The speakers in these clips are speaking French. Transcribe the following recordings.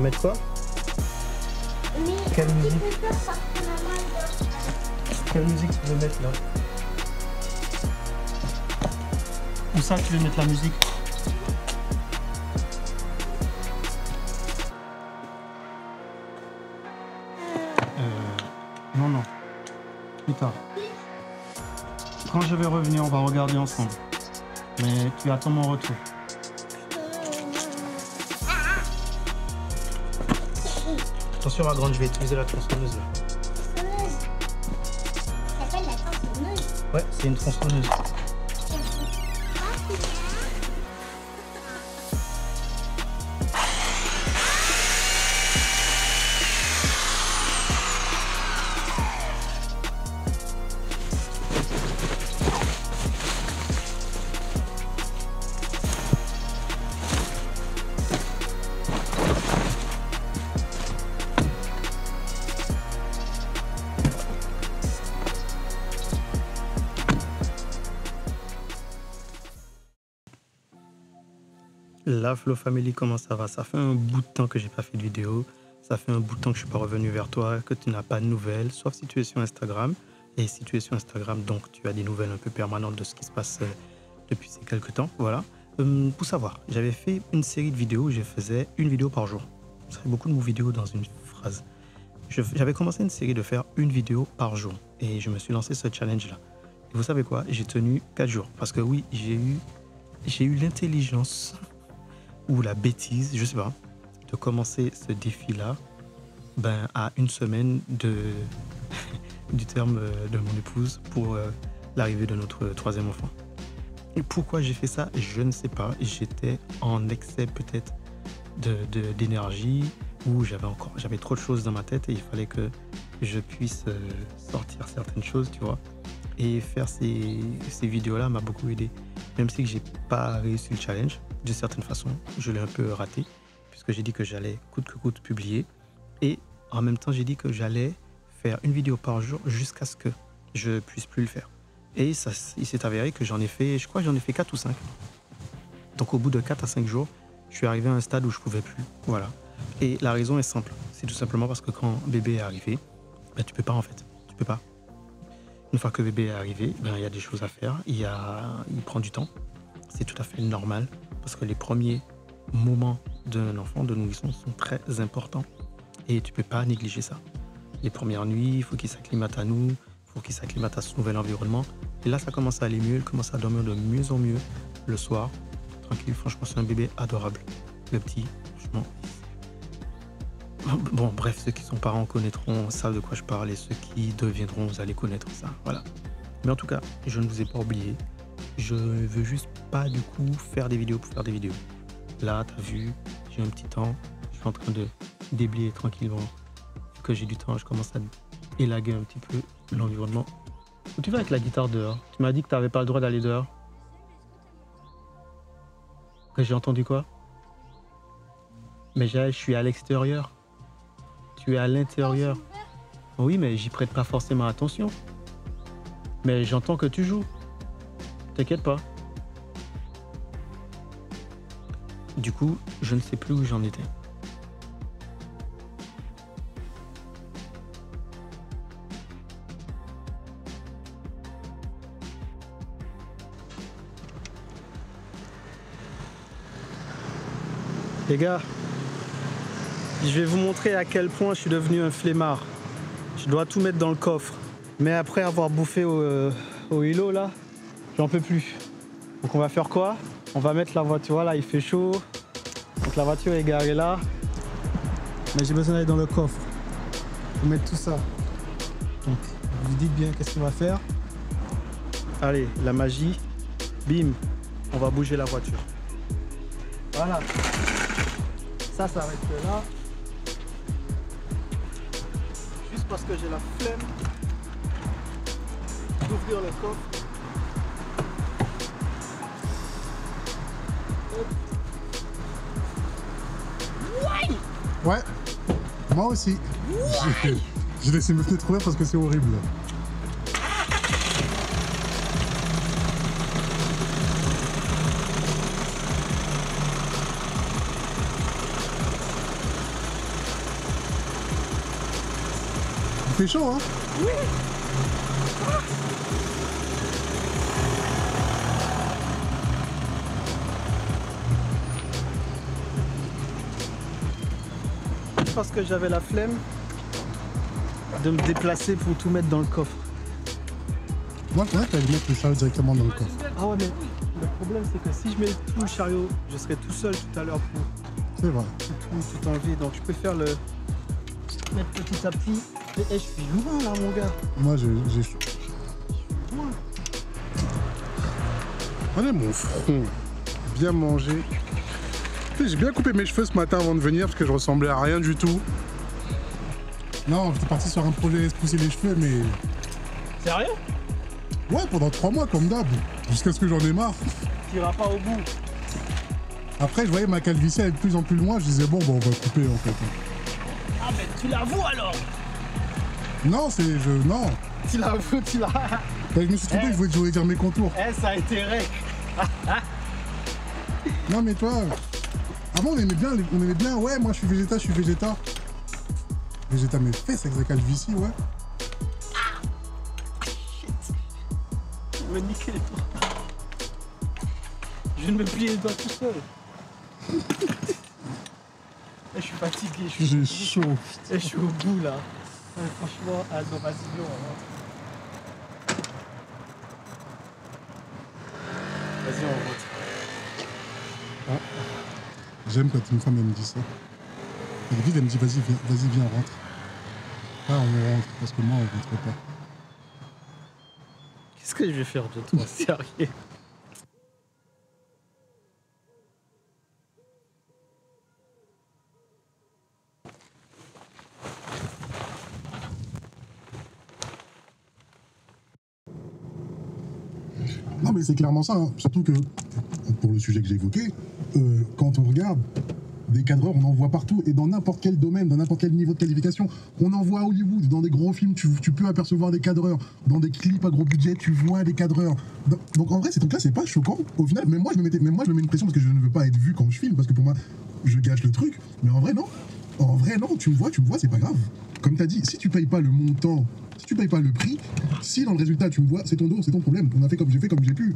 mettre quoi? Quelle musique? Quelle musique tu veux mettre là? Où ça tu veux mettre la musique? Euh, non, non. Plus tard. Quand je vais revenir, on va regarder ensemble. Mais tu attends mon retour. Attention à grande, je vais utiliser la tronçonneuse là. Tronçonneuse. Ça s'appelle la tronçonneuse. Ouais, c'est une tronçonneuse. La Flow Family, comment ça va? Ça fait un bout de temps que j'ai pas fait de vidéo. Ça fait un bout de temps que je suis pas revenu vers toi, que tu n'as pas de nouvelles, sauf si tu es sur Instagram. Et si tu es sur Instagram, donc tu as des nouvelles un peu permanentes de ce qui se passe euh, depuis ces quelques temps. Voilà. Hum, pour savoir, j'avais fait une série de vidéos où je faisais une vidéo par jour. Ça fait beaucoup de mots vidéo dans une phrase. J'avais commencé une série de faire une vidéo par jour. Et je me suis lancé ce challenge-là. Vous savez quoi? J'ai tenu 4 jours. Parce que oui, j'ai eu, j'ai eu l'intelligence ou la bêtise, je sais pas, de commencer ce défi-là ben, à une semaine de, du terme euh, de mon épouse pour euh, l'arrivée de notre troisième enfant. Et pourquoi j'ai fait ça? Je ne sais pas. J'étais en excès peut-être de- de- d'énergie ou j'avais encore j'avais trop de choses dans ma tête et il fallait que je puisse euh, sortir certaines choses, tu vois. Et faire ces, ces vidéos-là m'a beaucoup aidé. Même si j'ai pas réussi le challenge, d'une certaine façon, je l'ai un peu raté, puisque j'ai dit que j'allais coûte que coûte publier. Et en même temps, j'ai dit que j'allais faire une vidéo par jour jusqu'à ce que je puisse plus le faire. Et ça, il s'est avéré que j'en ai fait, je crois j'en ai fait 4 ou 5. Donc au bout de 4 à 5 jours, je suis arrivé à un stade où je pouvais plus. Voilà. Et la raison est simple. C'est tout simplement parce que quand bébé est arrivé, ben, tu peux pas en fait. Tu peux pas. Une fois que bébé est arrivé, ben, il y a des choses à faire. Il, a, il prend du temps. C'est tout à fait normal parce que les premiers moments d'un enfant, de nourrisson, sont très importants et tu peux pas négliger ça. Les premières nuits, il faut qu'il s'acclimate à nous, il faut qu'il s'acclimate à ce nouvel environnement. Et là, ça commence à aller mieux, il commence à dormir de mieux en mieux le soir. Tranquille, franchement, c'est un bébé adorable. Le petit, franchement. Bon, bref, ceux qui sont parents connaîtront, savent de quoi je parle, et ceux qui deviendront, vous allez connaître ça. Voilà. Mais en tout cas, je ne vous ai pas oublié. Je veux juste pas du coup faire des vidéos pour faire des vidéos. Là, t'as vu, j'ai un petit temps. Je suis en train de déblayer tranquillement. Que j'ai du temps, je commence à élaguer un petit peu l'environnement. Où tu vas avec la guitare dehors? Tu m'as dit que tu n'avais pas le droit d'aller dehors. J'ai entendu quoi? Mais je suis à l'extérieur. Tu es à l'intérieur. Oui, mais j'y prête pas forcément attention. Mais j'entends que tu joues. T'inquiète pas. Du coup, je ne sais plus où j'en étais. Les gars, je vais vous montrer à quel point je suis devenu un flemmard. Je dois tout mettre dans le coffre. Mais après avoir bouffé au, euh, îlot là, j'en peux plus. Donc on va faire quoi? On va mettre la voiture, voilà, il fait chaud. Donc la voiture est garée là. Mais j'ai besoin d'aller dans le coffre. Pour mettre tout ça. Donc vous dites bien qu'est-ce qu'on va faire. Allez, la magie. Bim, on va bouger la voiture. Voilà. Ça, ça reste là. Parce que j'ai la flemme d'ouvrir le coffre. Ouais, moi aussi. J'ai- J'ai laissé mes fenêtres ouvertes parce que c'est horrible. Chaud, hein Oui. Parce que j'avais la flemme de me déplacer pour tout mettre dans le coffre. Moi, je que t'allais mettre le chariot directement dans le coffre. Ah ouais, mais le problème, c'est que si je mets tout le chariot, je serai tout seul tout à l'heure pour C'est vrai. tout, tout, tout enlever. Donc je préfère le mettre petit à petit. Et eh, je suis loin là, mon gars. Moi, j'ai chaud. Loin. Regardez mon front. Bien mangé. Tu J'ai bien coupé mes cheveux ce matin avant de venir parce que je ressemblais à rien du tout. Non, j'étais parti sur un projet se pousser les cheveux, mais Sérieux? Ouais, pendant trois mois comme d'hab, jusqu'à ce que j'en ai marre. T'iras pas au bout. Après, je voyais ma calvitie aller de plus en plus loin, je disais bon, bon on va couper en fait. Ah, mais tu l'avoues alors Non, c'est je non. Tu l'avoues, tu l'as. Bah, je me suis trompé, Eh. je voulais, je voulais dire mes contours. Eh, ça a été rec. Non mais toi, avant on aimait bien, on aimait bien, ouais, moi je suis végéta, je suis végéta. Végéta mes fesses avec la calvitie, ouais. Tu me niquer les doigts. Je viens de me plier les doigts tout seul. Eh, je suis fatigué, je suis, J'ai chaud. eh, je suis au bout là. Ouais, franchement, ah non, vas-y, viens, on rentre. Vas-y, on rentre. J'aime quand une femme elle me dit ça. D'habitude elle me dit vas-y, viens, vas-y, viens, rentre. Ah, on rentre, parce que moi on rentre pas. Qu'est-ce que je vais faire de toi, sérieux? C'est clairement ça, hein. surtout que, pour le sujet que j'ai évoqué, euh, quand on regarde des cadreurs, on en voit partout, et dans n'importe quel domaine, dans n'importe quel niveau de qualification, on en voit à Hollywood, dans des gros films, tu, tu peux apercevoir des cadreurs, dans des clips à gros budget, tu vois des cadreurs. Donc, en vrai, ces trucs-là, c'est pas choquant. Au final, même moi, je me mettais, même moi, je me mets une pression parce que je ne veux pas être vu quand je filme, parce que pour moi, je gâche le truc. Mais en vrai, non. En vrai, non, tu me vois, tu me vois, c'est pas grave. Comme tu as dit, si tu payes pas le montant, si tu payes pas le prix, si dans le résultat tu me vois, c'est ton dos, c'est ton problème. On a fait comme j'ai fait, comme j'ai pu.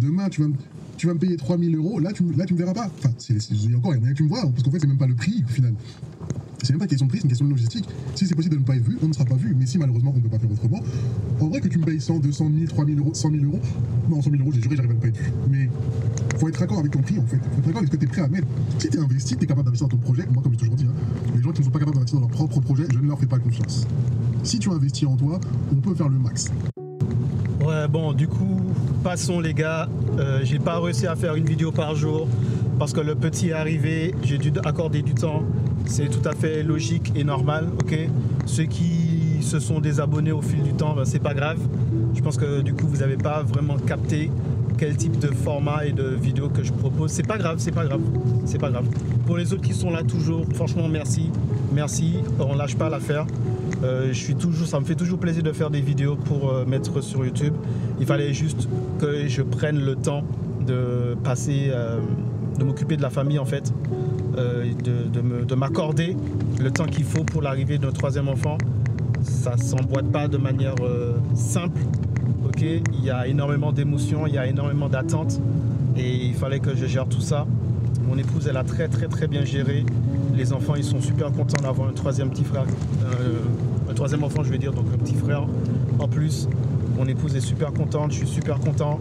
Demain, tu vas, me- tu vas me payer 3000 euros, là tu, là, tu me verras pas. Enfin, c'est, c'est- il y a encore, il y en a qui me voient, parce qu'en fait, c'est même pas le prix au final. C'est même pas une question de prix, c'est une question de logistique. Si c'est possible de ne pas être vu, on ne sera pas vu. Mais si malheureusement on ne peut pas faire autrement, en vrai que tu me payes 100, 200 000, 3000 euros, 100 000 euros, non, 100 000 euros, j'ai juré, j'arrive à ne pas être vu. Mais faut être d'accord avec ton prix en fait. Faut être d'accord avec que tu prêt à mettre. Si tu es investi, tu es capable d'investir dans ton projet, moi comme j'ai toujours dit, hein, les gens qui ne sont pas capables d'investir dans leur propre projet, je ne leur fais pas confiance. Si tu investis en toi, on peut faire le max. Ouais, bon, du coup, passons les gars. Euh, j'ai pas réussi à faire une vidéo par jour parce que le petit est arrivé. J'ai dû accorder du temps. C'est tout à fait logique et normal, ok? Ceux qui se sont désabonnés au fil du temps, ben, c'est pas grave. Je pense que du coup, vous n'avez pas vraiment capté quel type de format et de vidéo que je propose. C'est pas grave, c'est pas grave, c'est pas grave. Pour les autres qui sont là toujours, franchement, merci, merci. On lâche pas l'affaire. Euh, je suis toujours, ça me fait toujours plaisir de faire des vidéos pour euh, mettre sur YouTube. Il fallait juste que je prenne le temps de passer, euh, de m'occuper de la famille en fait, de m'accorder le temps qu'il faut pour l'arrivée de notre troisième enfant. Ça s'emboîte pas de manière euh, simple. Ok, il y a énormément d'émotions, il y a énormément d'attentes et il fallait que je gère tout ça. Mon épouse, elle a très très très bien géré. Les enfants, ils sont super contents d'avoir un troisième petit frère, euh, un troisième enfant, je vais dire, donc un petit frère en plus. Mon épouse est super contente, je suis super content.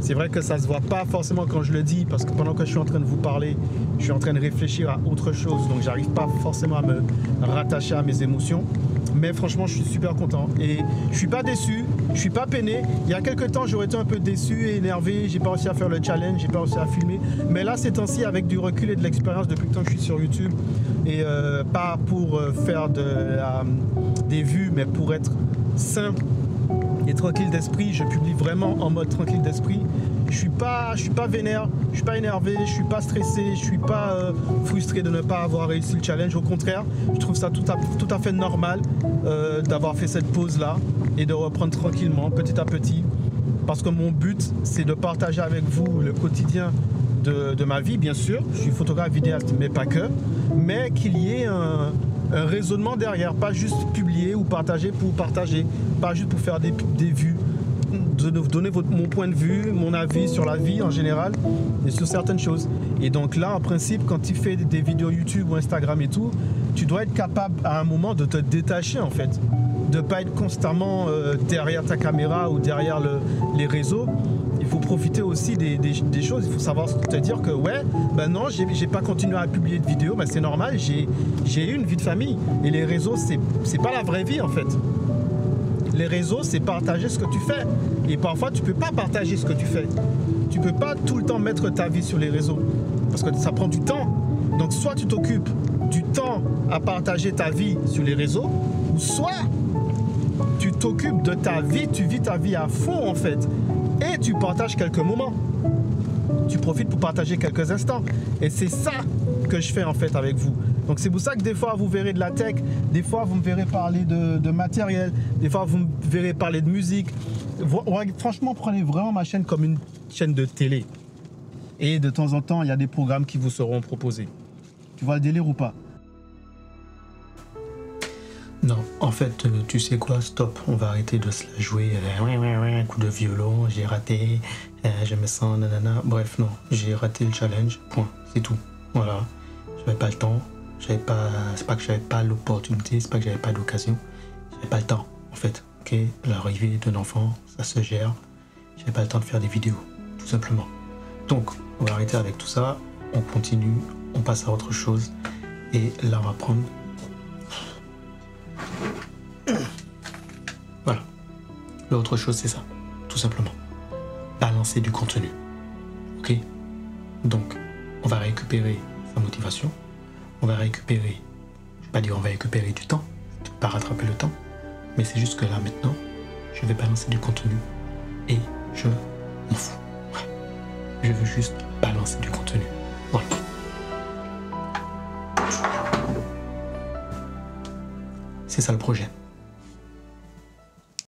C'est vrai que ça se voit pas forcément quand je le dis, parce que pendant que je suis en train de vous parler, je suis en train de réfléchir à autre chose, donc j'arrive pas forcément à me rattacher à mes émotions. Mais franchement, je suis super content et je suis pas déçu, je suis pas peiné. Il y a quelques temps, j'aurais été un peu déçu et énervé. J'ai pas réussi à faire le challenge, j'ai pas réussi à filmer. Mais là, ces temps-ci, avec du recul et de l'expérience depuis le que je suis sur YouTube, et euh, pas pour euh, faire des vues, mais pour être simple et tranquille d'esprit. Je publie vraiment en mode tranquille d'esprit. Je suis pas, je suis pas vénère, je suis pas énervé, je suis pas stressé, je suis pas euh, frustré de ne pas avoir réussi le challenge. Au contraire, je trouve ça tout à, fait normal euh, d'avoir fait cette pause là et de reprendre tranquillement, petit à petit. Parce que mon but, c'est de partager avec vous le quotidien de, ma vie, bien sûr. Je suis photographe, vidéaste, mais pas que. Mais qu'il y ait un, raisonnement derrière, pas juste publier ou partager pour partager, pas juste pour faire des, vues, donner votre, mon point de vue, mon avis sur la vie en général et sur certaines choses. Et donc là, en principe, quand tu fais des vidéos YouTube ou Instagram et tout, tu dois être capable à un moment de te détacher en fait, de pas être constamment euh, derrière ta caméra ou derrière le- les réseaux. Il faut profiter aussi des, choses. Il faut savoir te dire que ouais, ben non, j'ai pas continué à publier de vidéos, ben c'est normal. J'ai eu une vie de famille et les réseaux c'est pas la vraie vie en fait. Les réseaux, c'est partager ce que tu fais. Et parfois, tu peux pas partager ce que tu fais. Tu peux pas tout le temps mettre ta vie sur les réseaux. Parce que ça prend du temps. Donc, soit tu t'occupes du temps à partager ta vie sur les réseaux, ou soit tu t'occupes de ta vie, tu vis ta vie à fond en fait. Et tu partages quelques moments. Tu profites pour partager quelques instants. Et c'est ça que je fais en fait avec vous. Donc c'est pour ça que des fois vous verrez de la tech, des fois vous me verrez parler de, matériel, des fois vous me verrez parler de musique. Franchement, prenez vraiment ma chaîne comme une chaîne de télé. Et de temps en temps, il y a des programmes qui vous seront proposés. Tu vois le délire ou pas? Non, en fait, euh, tu sais quoi, stop, on va arrêter de se la jouer. euh, un coup de violon, j'ai raté, euh, je me sens nanana. Bref, non, j'ai raté le challenge, point, c'est tout. Voilà, j'avais pas le temps, j'avais pas, c'est pas que j'avais pas l'opportunité, c'est pas que j'avais pas l'occasion, j'avais pas le temps, en fait. Ok, l'arrivée d'un enfant, ça se gère, j'avais pas le temps de faire des vidéos, tout simplement. Donc, on va arrêter avec tout ça, on continue, on passe à autre chose, et là, on va prendre Voilà. L'autre chose, c'est ça. Tout simplement. Balancer du contenu. Ok? Donc, on va récupérer sa motivation. On va récupérer, je vais pas dire on va récupérer du temps, pas rattraper le temps, mais c'est juste que là maintenant, je vais balancer du contenu et je m'en fous. Je veux juste balancer du contenu. Voilà. C'est ça le projet.